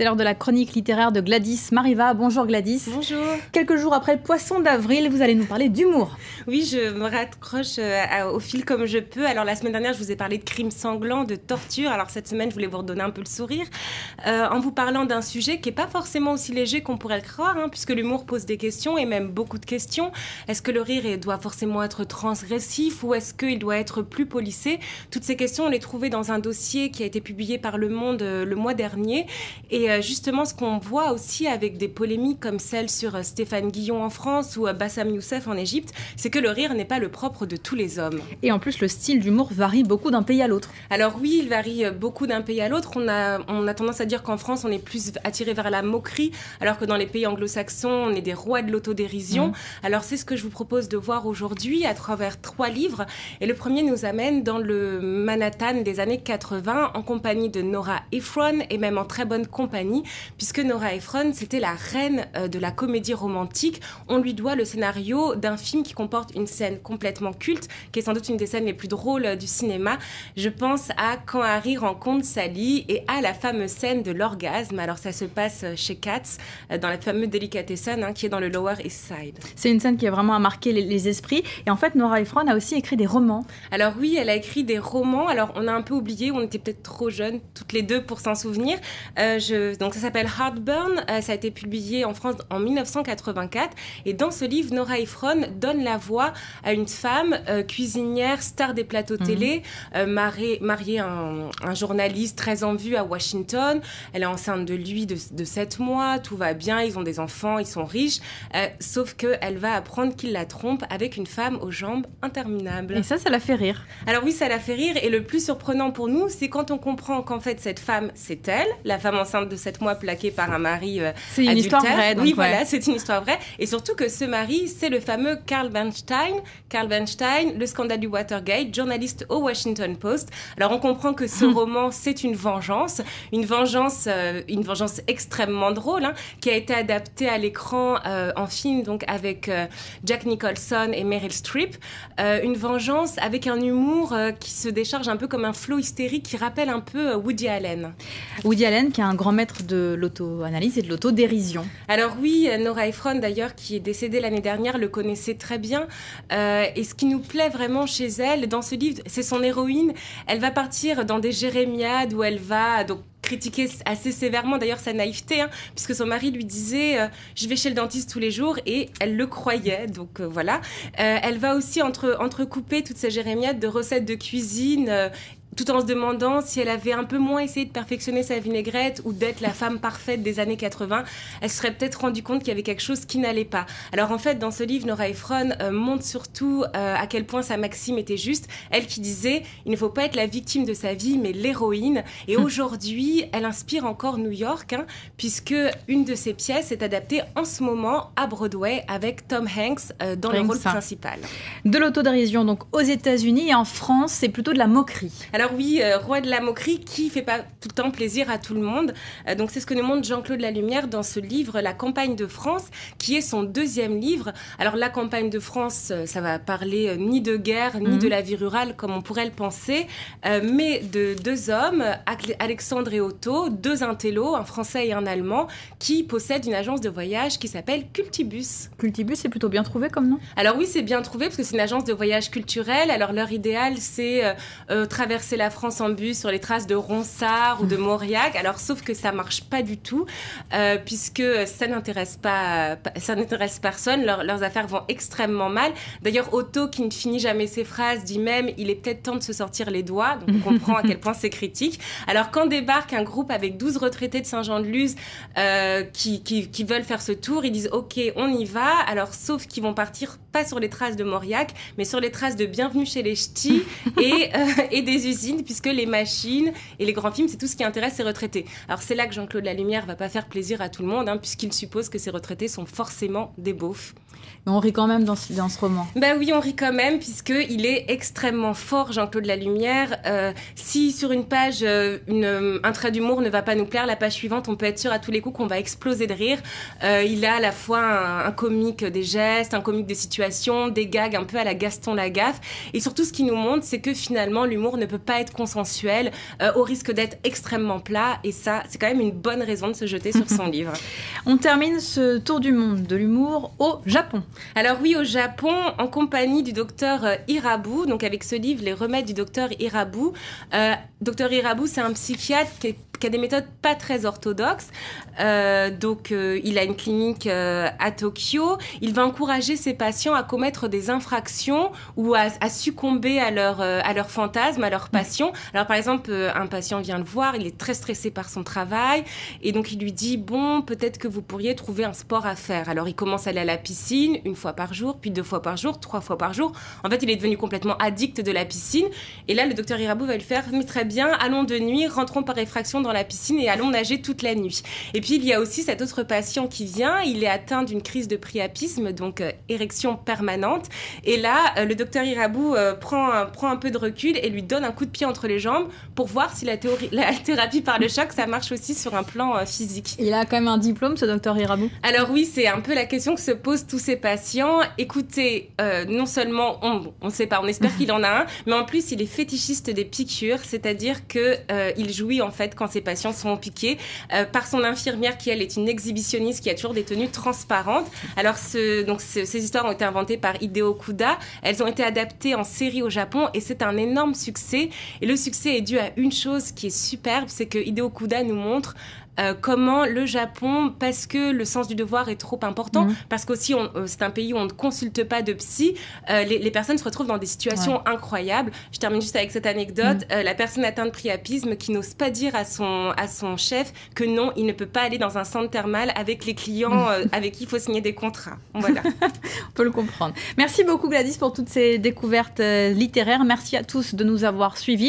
C'est l'heure de la chronique littéraire de Gladys Mariva. Bonjour Gladys. Bonjour. Quelques jours après le poisson d'avril, vous allez nous parler d'humour. Oui, je me raccroche euh, au fil comme je peux. Alors la semaine dernière, je vous ai parlé de crimes sanglants, de torture. Alors cette semaine, je voulais vous redonner un peu le sourire euh, en vous parlant d'un sujet qui n'est pas forcément aussi léger qu'on pourrait le croire, hein, puisque l'humour pose des questions et même beaucoup de questions. Est-ce que le rire doit forcément être transgressif ou est-ce qu'il doit être plus polissé Toutes ces questions, on les trouvait dans un dossier qui a été publié par Le Monde euh, le mois dernier. Et euh, justement, ce qu'on voit aussi avec des polémiques comme celle sur euh, Stéphane Guillon en France ou euh, Bassam Youssef en Égypte, c'est que le rire n'est pas le propre de tous les hommes. Et en plus, le style d'humour varie beaucoup d'un pays à l'autre. Alors oui, il varie beaucoup d'un pays à l'autre. On a, on a tendance à dire qu'en France, on est plus attiré vers la moquerie, alors que dans les pays anglo-saxons, on est des rois de l'autodérision. Mmh. Alors c'est ce que je vous propose de voir aujourd'hui à travers trois livres. Et le premier nous amène dans le Manhattan des années 80 en compagnie de Nora Ephron et même en très bonne compagnie, puisque Nora Ephron, c'était la reine euh, de la comédie romantique. On lui doit le scénario d'un film qui comporte une scène complètement culte, qui est sans doute une des scènes les plus drôles euh, du cinéma. Je pense à Quand Harry rencontre Sally et à la fameuse scène de l'orgasme. Alors ça se passe euh, chez Katz, dans la fameuse Delicatessen, hein, qui est dans le Lower East Side. C'est une scène qui a vraiment marqué les, les, esprits. Et en fait, Nora Ephron a aussi écrit des romans. Alors oui, elle a écrit des romans. Alors on a un peu oublié, on était peut-être trop jeunes, toutes les deux, pour s'en souvenir. Euh, je, donc ça s'appelle Heartburn. Euh, ça a été publié en France en 1984. Et dans ce livre, Nora Ephron donne la voix à une femme euh, cuisinière, star des plateaux Mhm. télé, euh, mariée, mariée à un, un journaliste très en vue à Washington. Elle est enceinte de lui de, de 7 mois. Tout va bien. Ils ont des enfants. Ils sont riches. Sauf qu'elle va apprendre qu'il la trompe avec une femme aux jambes interminables. Et ça, ça la fait rire. Alors oui, ça la fait rire. Et le plus surprenant pour nous, c'est quand on comprend qu'en fait, cette femme, c'est elle, la femme enceinte de 7 mois plaquée par un mari euh, C'est une adultère. histoire vraie. Donc, oui, ouais. voilà, c'est une histoire vraie. Et surtout que ce mari, c'est le fameux Carl Bernstein. Carl Bernstein, le scandale du Watergate, journaliste au Washington Post. Alors on comprend que ce roman, c'est une vengeance, une vengeance, euh, une vengeance extrêmement drôle, hein, qui a été adaptée à l'écran euh, en film, donc avec Jack Nicholson et Meryl Streep. Une vengeance avec un humour qui se décharge un peu comme un flot hystérique qui rappelle un peu Woody Allen. Woody Allen, qui est un grand de l'auto-analyse et de l'autodérision. Alors oui, Nora Ephron d'ailleurs, qui est décédée l'année dernière, le connaissait très bien. Euh, et ce qui nous plaît vraiment chez elle, dans ce livre, c'est son héroïne. Elle va partir dans des jérémiades où elle va donc critiquer assez sévèrement d'ailleurs sa naïveté, hein, puisque son mari lui disait euh, je vais chez le dentiste tous les jours et elle le croyait. Donc euh, voilà. Elle va aussi entre, entrecouper toutes ces jérémiades de recettes de cuisine. Tout en se demandant si elle avait un peu moins essayé de perfectionner sa vinaigrette ou d'être la femme parfaite des années 80, elle se serait peut-être rendu compte qu'il y avait quelque chose qui n'allait pas. Alors en fait, dans ce livre, Nora Ephron euh, montre surtout euh, à quel point sa maxime était juste. Elle qui disait, il ne faut pas être la victime de sa vie, mais l'héroïne. Et aujourd'hui, elle inspire encore New York, hein, puisque une de ses pièces est adaptée en ce moment à Broadway avec Tom Hanks euh, dans Rien le rôle principal. De l'autodérision, donc aux États-Unis et en France, c'est plutôt de la moquerie. Alors oui, euh, roi de la moquerie qui fait pas tout le temps plaisir à tout le monde. Euh, donc c'est ce que nous montre Jean-Claude Lalumière dans ce livre La campagne de France, qui est son deuxième livre. Alors la campagne de France, euh, ça va parler ni de guerre ni Mhm. de la vie rurale comme on pourrait le penser, euh, mais de deux hommes, Alexandre et Otto, deux intellos, un Français et un Allemand, qui possèdent une agence de voyage qui s'appelle Cultibus. Cultibus, c'est plutôt bien trouvé comme nom? Alors oui, c'est bien trouvé parce que c'est une agence de voyage culturel. Alors leur idéal, c'est euh, traverser la France en bus sur les traces de Ronsard ou de Mauriac. Alors sauf que ça marche pas du tout euh, puisque ça n'intéresse pas, ça n'intéresse personne. Leur- leurs affaires vont extrêmement mal. D'ailleurs, Otto, qui ne finit jamais ses phrases, dit même il est peut-être temps de se sortir les doigts. Donc on comprend à quel point c'est critique. Alors quand débarque un groupe avec 12 retraités de Saint-Jean-de-Luz euh, qui, qui, qui veulent faire ce tour, ils disent ok, on y va. Alors sauf qu'ils vont partir pas sur les traces de Mauriac, mais sur les traces de Bienvenue chez les Ch'tis et, euh, et des usines, puisque les machines et les grands films, c'est tout ce qui intéresse ces retraités. Alors c'est là que Jean-Claude Lalumière va pas faire plaisir à tout le monde, hein, puisqu'il suppose que ces retraités sont forcément des beaufs. Mais on rit quand même dans ce, dans ce roman. Ben oui, on rit quand même, puisqu'il est extrêmement fort, Jean-Claude Lalumière. Euh, si sur une page, euh, une, un trait d'humour ne va pas nous plaire, la page suivante, on peut être sûr à tous les coups qu'on va exploser de rire. Euh, il a à la fois un, un, comique des gestes, un comique des situations, des gags un peu à la Gaston Lagaffe. Et surtout, ce qui nous montre, c'est que finalement, l'humour ne peut pas être consensuel, euh, au risque d'être extrêmement plat. Et ça, c'est quand même une bonne raison de se jeter sur son livre. On termine ce tour du monde de l'humour au Japon. Alors oui, au Japon, en compagnie du docteur euh, Irabu, donc avec ce livre, Les remèdes du docteur Irabu. Euh, docteur Irabu, c'est un psychiatre qui est qui a des méthodes pas très orthodoxes. Euh, donc, euh, il a une clinique euh, à Tokyo. Il va encourager ses patients à commettre des infractions ou à, à succomber à leur, à leur fantasme, à leur passion. Alors, par exemple, un patient vient le voir, il est très stressé par son travail et donc il lui dit Bon, peut-être que vous pourriez trouver un sport à faire. Alors, il commence à aller à la piscine une fois par jour, puis deux fois par jour, trois fois par jour. En fait, il est devenu complètement addict de la piscine. Et là, le docteur Irabu va lui faire Mais très bien, allons de nuit, rentrons par effraction dans dans la piscine et allons nager toute la nuit. Et puis il y a aussi cet autre patient qui vient, il est atteint d'une crise de priapisme, donc euh, érection permanente. Et là, euh, le docteur Irabou euh, prend, un, prend un peu de recul et lui donne un coup de pied entre les jambes pour voir si la, théorie, la thérapie par le choc, ça marche aussi sur un plan physique. Il a quand même un diplôme, ce docteur Irabou Alors oui, c'est un peu la question que se posent tous ces patients. Écoutez, non seulement on ne sait pas, on espère qu'il en a un, mais en plus il est fétichiste des piqûres, c'est-à-dire que euh, il jouit en fait quand ses patients sont piqués euh, par son infirmière qui elle est une exhibitionniste qui a toujours des tenues transparentes. Alors donc ce, ces histoires ont été inventées par Hideo Kuda, elles ont été adaptées en série au Japon et c'est un énorme succès. Et le succès est dû à une chose qui est superbe, c'est que Hideo Kuda nous montre euh, comment le Japon, parce que le sens du devoir est trop important, mmh. parce qu'aussi euh, c'est un pays où on ne consulte pas de psy, euh, les, les, personnes se retrouvent dans des situations ouais. incroyables. Je termine juste avec cette anecdote. Mmh. la personne atteinte de priapisme qui n'ose pas dire à son, à son chef que non, il ne peut pas aller dans un centre thermal avec les clients mmh. avec qui il faut signer des contrats. Voilà. on peut le comprendre. Merci beaucoup Gladys pour toutes ces découvertes littéraires. Merci à tous de nous avoir suivis.